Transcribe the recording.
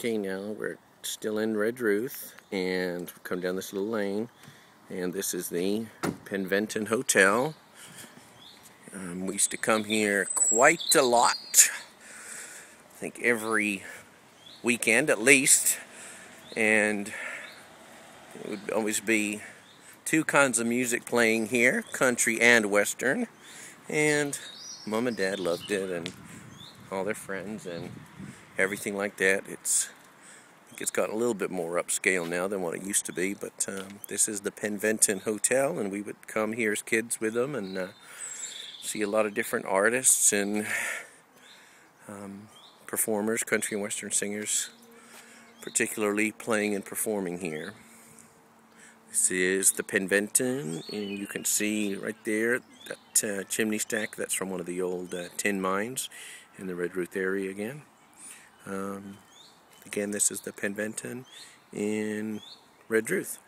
Okay, now we're still in Redruth and come down this little lane and this is the Penventon Hotel. Um, we used to come here quite a lot. I think every weekend at least. And it would always be two kinds of music playing here, country and western. And mom and dad loved it and all their friends and everything like that. It's it's gotten a little bit more upscale now than what it used to be, but um, this is the Penventon Hotel, and we would come here as kids with them and uh, see a lot of different artists and um, performers, country and western singers, particularly playing and performing here. This is the Penventon, and you can see right there that uh, chimney stack. That's from one of the old uh, tin mines in the Redruth area again. Um, again, this is the Penventon in Redruth.